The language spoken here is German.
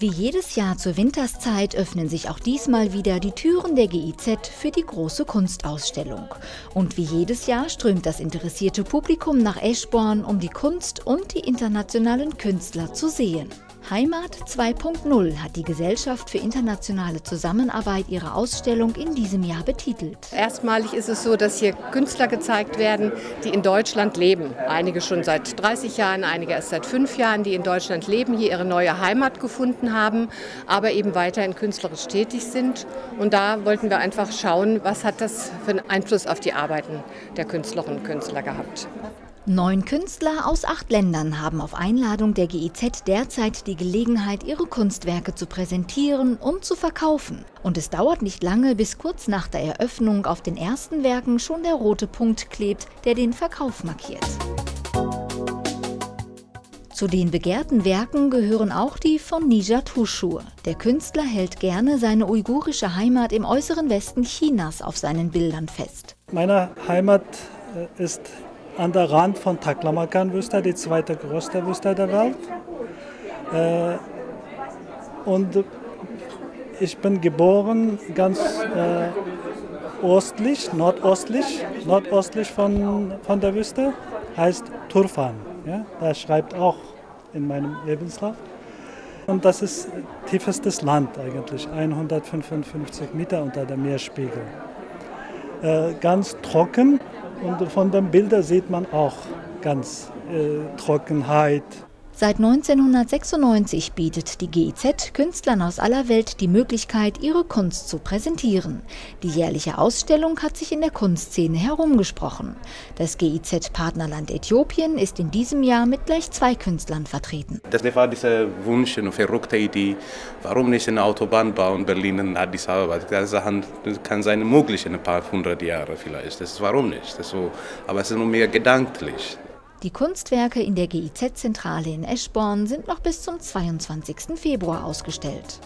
Wie jedes Jahr zur Winterszeit öffnen sich auch diesmal wieder die Türen der GIZ für die große Kunstausstellung. Und wie jedes Jahr strömt das interessierte Publikum nach Eschborn, um die Kunst und die internationalen Künstler zu sehen. Heimat 2.0 hat die Gesellschaft für internationale Zusammenarbeit ihre Ausstellung in diesem Jahr betitelt. Erstmalig ist es so, dass hier Künstler gezeigt werden, die in Deutschland leben. Einige schon seit 30 Jahren, einige erst seit fünf Jahren, die in Deutschland leben, hier ihre neue Heimat gefunden haben, aber eben weiterhin künstlerisch tätig sind. Und da wollten wir einfach schauen, was hat das für einen Einfluss auf die Arbeiten der Künstlerinnen und Künstler gehabt. Neun Künstler aus acht Ländern haben auf Einladung der GIZ derzeit die Gelegenheit, ihre Kunstwerke zu präsentieren und zu verkaufen. Und es dauert nicht lange, bis kurz nach der Eröffnung auf den ersten Werken schon der rote Punkt klebt, der den Verkauf markiert. Zu den begehrten Werken gehören auch die von Nijat Hushur. Der Künstler hält gerne seine uigurische Heimat im äußeren Westen Chinas auf seinen Bildern fest. Meine Heimat äh, ist an der Rand von Taklamakan-Wüste, die zweite größte Wüste der Welt. Äh, und ich bin geboren ganz äh, östlich, nordöstlich, nordöstlich von, von der Wüste, heißt Turfan. Ja? Da schreibt auch in meinem Lebenslauf. Und das ist tiefstes Land eigentlich, 155 Meter unter dem Meerspiegel. Äh, ganz trocken, und von den Bildern sieht man auch ganz äh, Trockenheit. Seit 1996 bietet die GIZ Künstlern aus aller Welt die Möglichkeit, ihre Kunst zu präsentieren. Die jährliche Ausstellung hat sich in der Kunstszene herumgesprochen. Das GIZ-Partnerland Äthiopien ist in diesem Jahr mit gleich zwei Künstlern vertreten. Das war dieser Wunsch, eine verrückte Idee, warum nicht eine Autobahn bauen, Berlin und Addis Abeba. Das kann sein möglich in ein paar hundert Jahre vielleicht. Das ist, warum nicht? Das so, aber es ist nur mehr gedanklich. Die Kunstwerke in der GIZ-Zentrale in Eschborn sind noch bis zum 22. Februar ausgestellt.